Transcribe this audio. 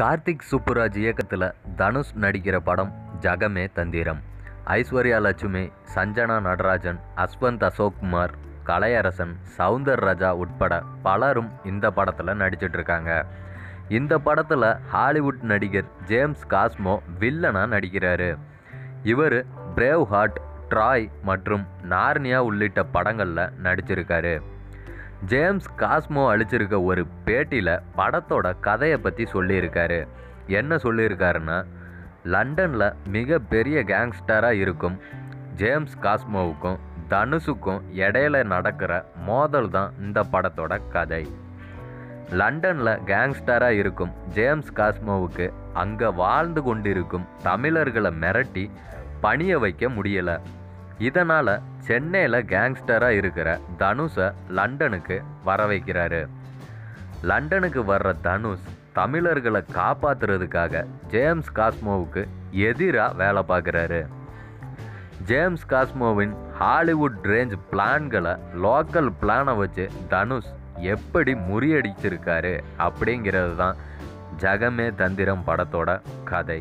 கார்த்திக் சுப்புராஜ் இயக்கத்தில் தனுஷ் நடிக்கிற படம் ஜகமே தந்திரம். ஐஸ்வர்யா லட்சுமி சஞ்சனா நடராஜன் அஸ்வந்த் அசோக்குமார் கலையரசன் சவுந்தர் ராஜா உட்பட பலரும் இந்த படத்தில் நடிச்சிட்ருக்காங்க இந்த படத்தில் ஹாலிவுட் நடிகர் ஜேம்ஸ் காஸ்மோ வில்லனாக நடிக்கிறாரு. இவர் பிரேவ் ஹார்ட் ட்ராய் மற்றும் நார்னியா உள்ளிட்ட படங்களில் நடிச்சிருக்காரு. ஜேம்ஸ் காஸ்மோ அளிச்சிருக்க ஒரு பேட்டியில் படத்தோட கதையை பற்றி சொல்லியிருக்காரு. என்ன சொல்லியிருக்காருன்னா லண்டனில் மிகப்பெரிய கேங்ஸ்டராக இருக்கும். ஜேம்ஸ் காஸ்மோவுக்கும் தனுஷுக்கும் இடையில நடக்கிற மோதல் தான் இந்த படத்தோட கதை. லண்டனில் கேங்ஸ்டராக இருக்கும் ஜேம்ஸ் காஸ்மோவுக்கு அங்கே வாழ்ந்து கொண்டிருக்கும் தமிழர்களை மிரட்டி பணிய வைக்க முடியலை. இதனால் சென்னையில் கேங்ஸ்டராக இருக்கிற தனுஷை லண்டனுக்கு வர வைக்கிறாரு. லண்டனுக்கு வர்ற தனுஷ் தமிழர்களை காப்பாற்றுறதுக்காக ஜேம்ஸ் காஸ்மோவுக்கு எதிராக வேலை பார்க்குறாரு. ஜேம்ஸ் காஸ்மோவின் ஹாலிவுட் ரேஞ்ச் பிளான்களை லோக்கல் பிளானை வச்சு தனுஷ் எப்படி முறியடிச்சிருக்காரு அப்படிங்கிறது தான் ஜகமே தந்திரம் படத்தோட கதை.